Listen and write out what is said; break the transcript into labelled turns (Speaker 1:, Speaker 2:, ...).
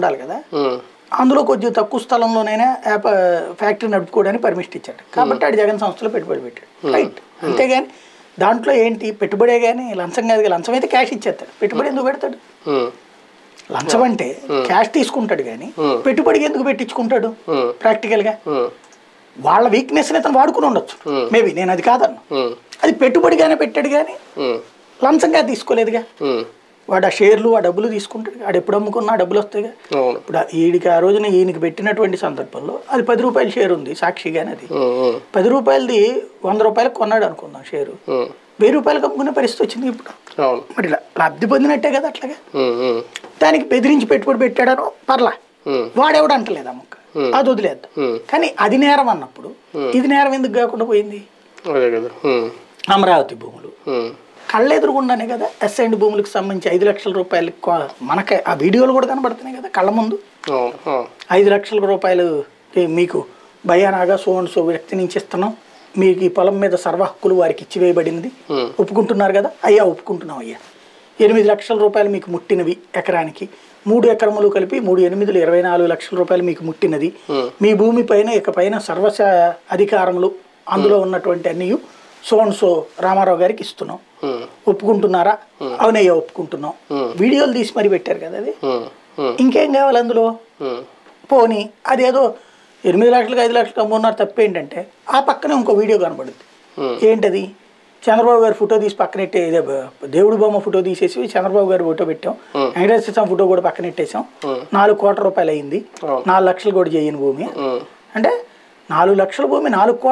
Speaker 1: ఉండాలి కదా? అందులో కొంచెం తక్కువ స్థలంలోనైనా ఫ్యాక్టరీ నడుపుకోవడానికి పర్మిషన్ ఇచ్చాడు. కాబట్టి ఆడు జగన్ సంస్థలో పెట్టుబడి పెట్టాడు. రైట్ అంతేగాని దాంట్లో ఏంటి? పెట్టుబడే కానీ లంచం కాదు. లంచం అయితే క్యాష్ ఇచ్చేస్తాడు. పెట్టుబడి ఎందుకు పెడతాడు? లంచం అంటే క్యాష్ తీసుకుంటాడు కానీ. పెట్టుబడికి ఎందుకు పెట్టించుకుంటాడు. ప్రాక్టికల్గా వాళ్ళ వీక్నెస్ని అతను వాడుకుని ఉండొచ్చు. మేబీ నేను అది కాదన్ను. అది పెట్టుబడిగానే పెట్టాడు కానీ లంచంగా తీసుకోలేదుగా? వాడు ఆ షేర్లు ఆ డబ్బులు తీసుకుంటాడు. వాడు ఎప్పుడు అమ్ముకున్నా ఆ డబ్బులు వస్తాయిగా
Speaker 2: అవును.
Speaker 1: ఇప్పుడు ఈడికి ఆ రోజున ఈయనకి పెట్టినటువంటి సందర్భంలో అది పది రూపాయల షేర్ ఉంది సాక్షిగానే అది. పది రూపాయలది వంద రూపాయలకు కొన్నాడు అనుకుందాం షేరు. వెయ్యి రూపాయలకు అమ్ముకునే పరిస్థితి వచ్చింది ఇప్పుడు. మరి లబ్ధి పొందినట్టే కదా అట్లాగా. దానికి బెదిరించి పెట్టుబడి పెట్టాడనో పర్లా. వాడెవడు అంటలేదు అమ్మక అది వదిలేద్దాం.
Speaker 2: Hmm.
Speaker 1: కానీ అది నేరం అన్నప్పుడు ఇది నేరం ఎందుకు కాకుండా పోయింది? అమరావతి భూములు. కళ్ళెదురుగుండానే కదా ఎస్ఐండ్ భూములకు సంబంధించి ఐదు లక్షల రూపాయలు మనకే ఆ వీడియోలు కూడా కనబడుతున్నాయి కదా కళ్ళ ముందు. ఐదు లక్షల రూపాయలు మీకు భయానాగా సో అండ్ సో వ్యక్తి నుంచి ఇస్తున్నాం మీకు ఈ పొలం మీద సర్వ హక్కులు వారికి ఇచ్చివేయబడినది
Speaker 2: Hmm.
Speaker 1: ఒప్పుకుంటున్నారు కదా? అయ్యా ఒప్పుకుంటున్నాం అయ్యా. ఎనిమిది లక్షల రూపాయలు మీకు ముట్టినవి ఎకరానికి. మూడు ఎకరములు కలిపి మూడు ఎనిమిదిలు ఇరవై నాలుగు లక్షల రూపాయలు మీకు ముట్టినది. మీ భూమి పైన ఇకపైన సర్వస అధికారములు అందులో ఉన్నటువంటి అన్ని సో అండ్ సో రామారావు గారికి ఇస్తున్నాం. ఒప్పుకుంటున్నారా? అవునయ్యా ఒప్పుకుంటున్నాం. వీడియోలు తీసి మరి పెట్టారు కదా అది? ఇంకేం కావాలి అందులో? పోనీ అదేదో ఎనిమిది లక్షలకు ఐదు లక్షలకు అమ్మున్నారు తప్పేంటంటే ఆ పక్కనే ఇంకో వీడియో కనబడుద్ది. ఏంటది? చంద్రబాబు గారి ఫోటో తీసి పక్కనెట్టే ఇదే దేవుడి బొమ్మ ఫోటో తీసేసి చంద్రబాబు గారి ఫోటో పెట్టాం. వెంకటేశ్వర స్వామి ఫోటో కూడా పక్కనెట్టేసాం నాలుగు కోట్ల రూపాయలు అయింది. నాలుగు లక్షలు కూడా చేయని భూమి. అంటే నాలుగు లక్షల భూమి నాలుగు కోట్ల